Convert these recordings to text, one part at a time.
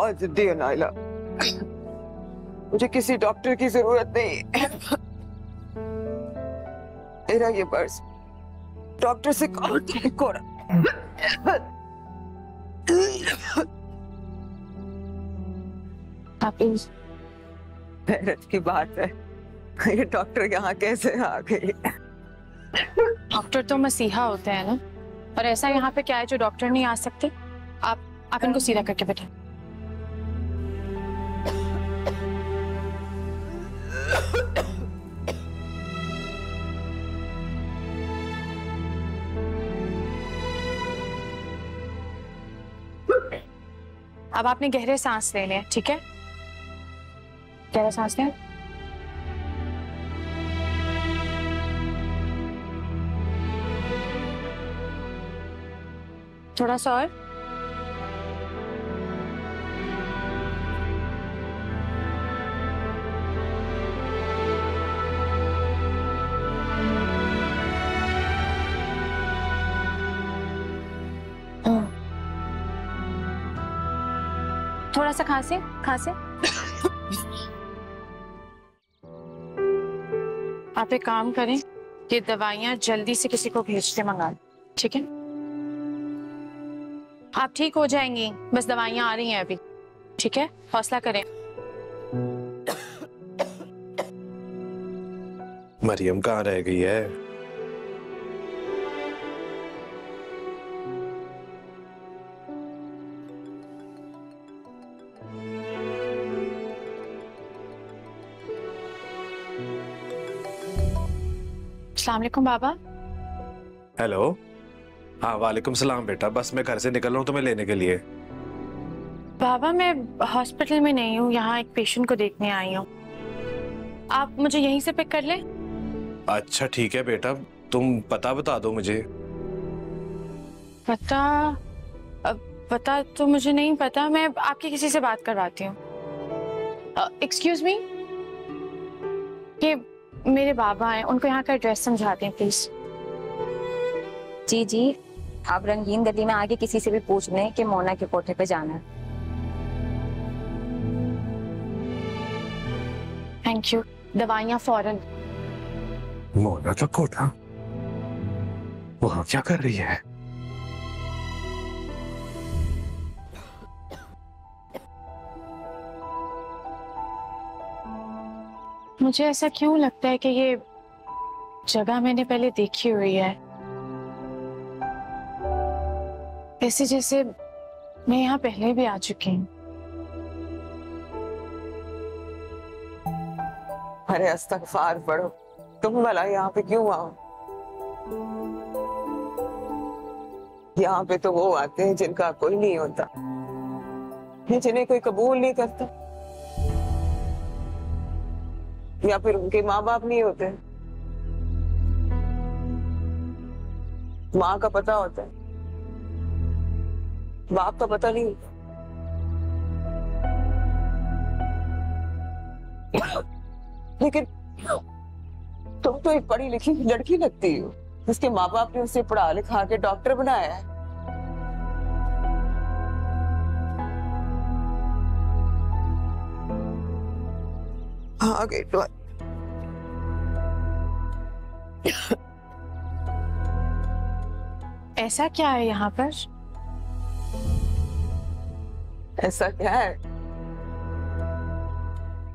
बहुत जिद्दी है नाइला मुझे किसी डॉक्टर की ज़रूरत नहीं मेरा ये पर्स डॉक्टर से कहो ठीक हो रहा हैरत की बात है। ये डॉक्टर यहाँ कैसे आ गई डॉक्टर तो मसीहा होते हैं ना। और ऐसा यहाँ पे क्या है जो डॉक्टर नहीं आ सकते? आप आप इनको सीधा करके बैठे। अब आपने गहरे सांस लेने हैं ठीक है? गहरा सांस लें। थोड़ा सा और। थोड़ा सा खांसे खांसे। आप एक काम करें, ये दवाइयाँ जल्दी से किसी को भेज के मंगा ठीक है? आप ठीक हो जाएँगी, बस दवाइयाँ आ रही हैं अभी, ठीक है? हौसला करें। मरियम कहाँ रह गई है? अस्सलाम बाबा। हेलो। हाँ वालेकुम सलाम बेटा। बस मैं घर से निकल रहा हूँ तुम्हें लेने के लिए। बाबा मैं हॉस्पिटल में नहीं हूँ यहाँ एक पेशेंट को देखने आई हूँ। आप मुझे यहीं से पिक कर लें? अच्छा ठीक है बेटा। तुम पता बता दो मुझे। पता पता तो मुझे नहीं पता। मैं आपकी किसी से बात करवाती हूँ। एक्सक्यूज मी ये मेरे बाबा हैं उनको यहाँ का एड्रेस समझाते हैं प्लीज़ जी जी। आप रंगीन गली में आगे किसी से भी पूछ लें कि मोना के कोठे पे जाना है। थैंक यू दवाइयाँ फ़ौरन। मोना का कोठा? वहाँ क्या कर रही है? मुझे ऐसा क्यों लगता है कि ये जगह मैंने पहले देखी हुई है? ऐसे जैसे मैं यहाँ पहले भी आ चुकी हूँ। अरे, अस्तगफार पढ़ो। तुम भला यहाँ पे क्यों आओ? यहाँ पे तो वो आते हैं जिनका कोई नहीं होता, जिन्हें कोई कबूल नहीं करता। या फिर उनके माँ बाप नहीं होते? माँ का पता होता है। बाप का पता नहीं होता। लेकिन तुम तो एक पढ़ी लिखी लड़की लगती हो। जिसके माँ बाप ने उसे पढ़ा लिखा के डॉक्टर बनाया है। आ गई तो ऐसा क्या है यहाँ पर? ऐसा क्या है?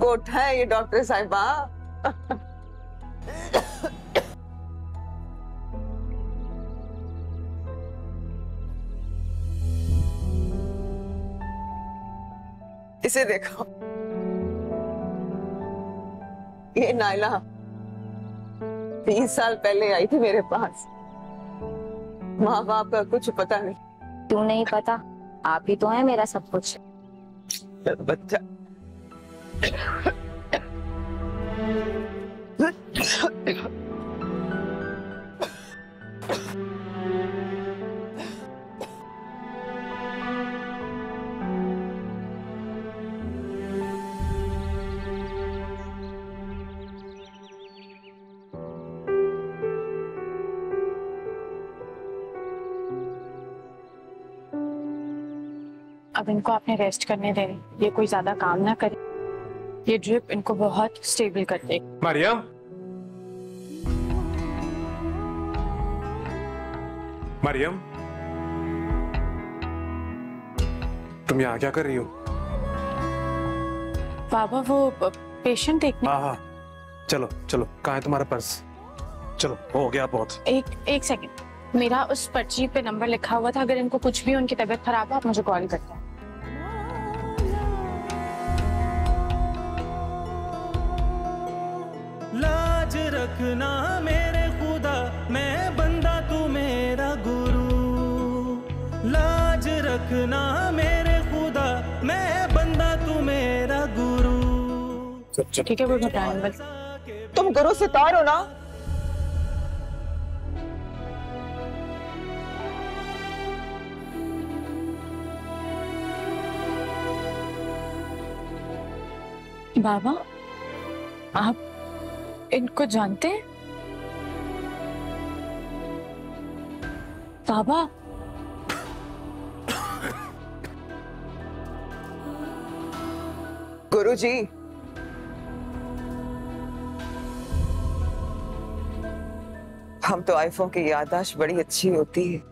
कोठा है ये डॉक्टर साहिबा। इसे देखो। ये नायला बीस साल पहले आई थी मेरे पास। माँ बाप का कुछ पता नहीं। क्यों नहीं पता? आप ही तो है मेरा सब कुछ। बच्चा। अब इनको आपने रेस्ट करने दें ये कोई ज़्यादा काम ना करे। ये ड्रिप इनको बहुत स्टेबल कर देगी मरियम मरियम तुम यहाँ क्या कर रही हो? बाबा वो पेशेंट देखने हाँ हाँ। चलो चलो। कहाँ है तुम्हारा पर्स? चलो हो गया बहुत। एक एक सेकंड मेरा उस पर्ची पे नंबर लिखा हुआ था। अगर इनको कुछ भी उनकी तबीयत खराब है आप मुझे कॉल करते हैं। रखना मेरे खुदा मैं बंदा तू मेरा गुरु। लाज रखना मेरे खुदा मैं बंदा तू मेरा गुरु। ठीक है तुम गुरु से तार हो ना? बाबा आप इनको जानते हैं? बाबा। गुरु जी हम तो आईफोन की याददाश्त बड़ी अच्छी होती है।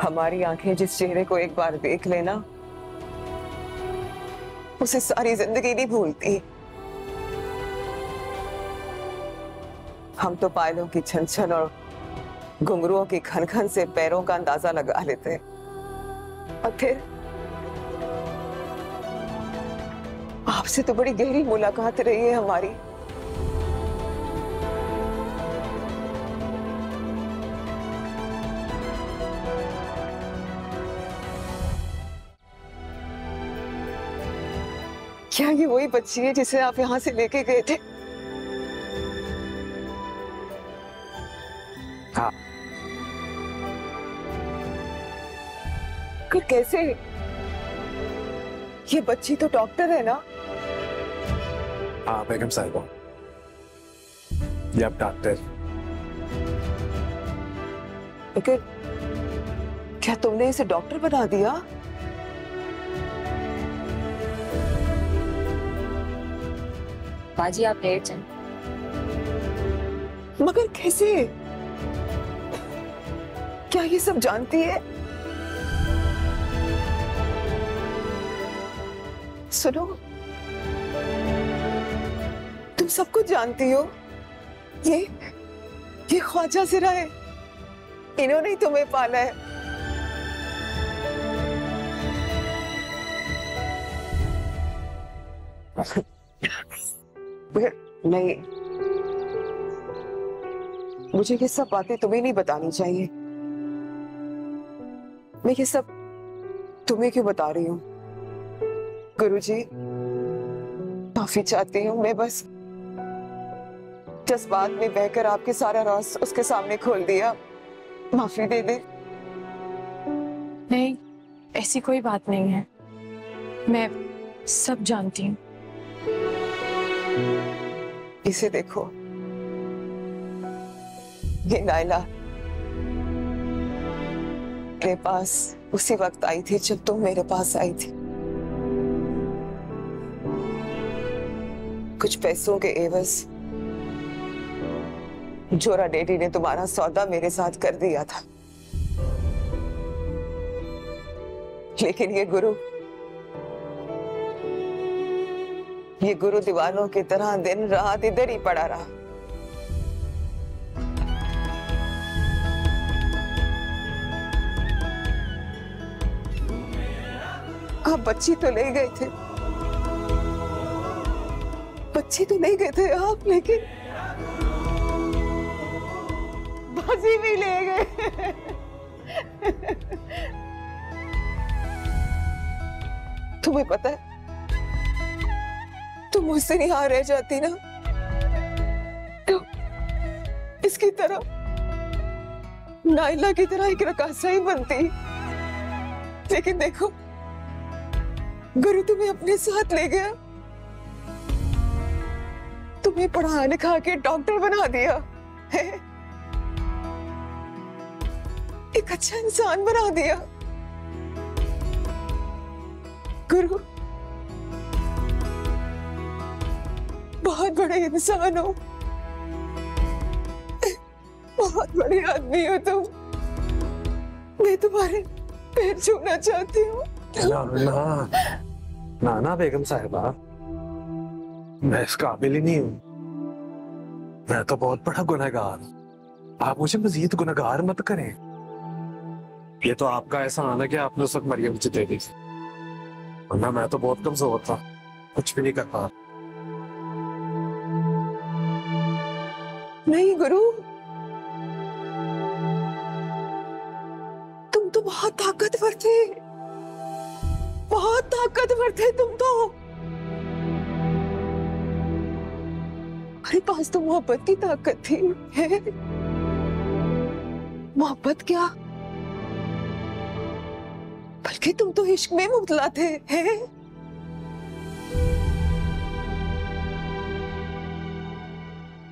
हमारी आँखें जिस चेहरे को एक बार देख लेना, उसे सारी ज़िंदगी नहीं भूलती। हम तो पायलों की छन छन और घुंघरुओं की खन खन से पैरों का अंदाज़ा लगा लेते हैं। और फिर? आपसे तो बड़ी गहरी मुलाकात रही है हमारी। क्या ये वही बच्ची है जिसे आप यहाँ से लेके गए थे? कैसे? ये बच्ची तो डॉक्टर है ना? हाँ बेगम साहिबा ये अब डॉक्टर। लेकिन क्या तुमने इसे डॉक्टर बना दिया? बाजी आप लेट जाए। मगर कैसे? क्या ये सब जानती है? सुनो। तुम सब कुछ जानती हो, ये ये ख्वाजा सिरा है। इन्होंने ही तुम्हें पाला है। नहीं। मुझे ये सब बातें तुम्हें नहीं बतानी चाहिए। मैं ये सब तुम्हें क्यों बता रही हूँ? गुरुजी माफ़ी चाहती हूँ मैं बस। जज्बात में बहकर आपके सारा राज उसके सामने खोल दिया। माफ़ी दे दे। नहीं ऐसी कोई बात नहीं है। मैं सब जानती हूँ। इसे देखो। ये नायला मेरे पास उसी वक्त आई थी जब तुम मेरे पास आई थी। कुछ पैसों के एवज। जोरा डेडी ने तुम्हारा सौदा मेरे साथ कर दिया था। लेकिन ये गुरु ये गुरु दीवानों की तरह दिन रात इधर ही पड़ा रहा। आप बच्ची तो ले गए थे। बच्ची तो नहीं गए थे आप, लेकिन बाजी भी ले गए। तुम्हें पता है, तुम मुझसे नहीं हार रह जाती ना तो इसकी तरह नाइला की तरह एक रकासा ही बनती। लेकिन देखो, गुरु तुम्हें अपने साथ ले गया। तुम्हें पढ़ा लिखा के डॉक्टर बना दिया। है एक अच्छा इंसान बना दिया। गुरु, बहुत बड़े इंसान हो। बहुत बड़े आदमी हो तुम। मैं तुम्हारे पैर छूना चाहती हूँ। ना ना ना ना बेगम साहिबा मैं इस काबिल ही नहीं हूँ। मैं तो बहुत बड़ा गुनहगार हूँ। आप मुझे मजीद गुनहगार मत करें। ये तो आपका एहसान है कि आपने उस वक्त मरियम मुझे दे दी वरना मैं तो बहुत कमज़ोर था। कुछ भी नहीं कर पा नहीं, गुरु। तुम तो बहुत ताकतवर थे। बहुत ताकतवर थे तुम तो। हमारे पास तो मोहब्बत की ताकत थी, है? मोहब्बत क्या? बल्कि तुम तो इश्क में मुबतला थे, हैं?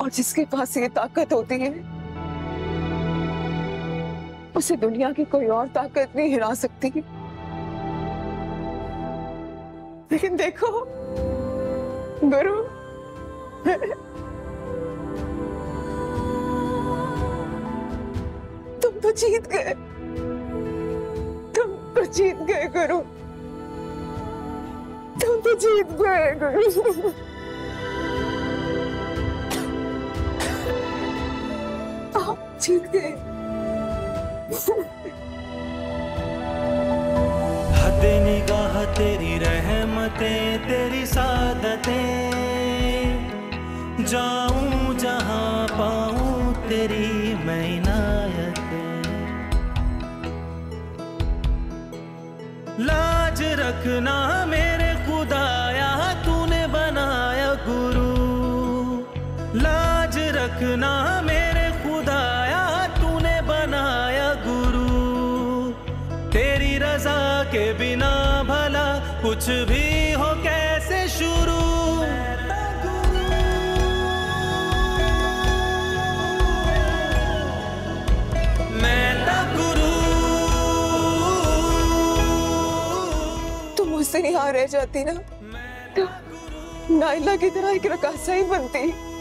और जिसके पास ये ताकत होती है, उसे दुनिया की कोई और ताकत नहीं हिला सकती। लेकिन देखो, गुरु जीत गए। तुम तो जीत गए, गुरु। तुम तो जीत गए, गुरु। आप जीत गए। निगाह तेरी रहमतें, तेरी सादतें। जाऊँ रखना मेरे खुदाया, तूने बनाया गुरु। लाज रखना मेरे खुदाया, तूने बनाया गुरु। तेरी रजा के बिना भला कुछ भी हो कैसे शुरू? मुझसे यहाँ रह जाती ना तो नाइला की तरह एक रकासा ही बनती।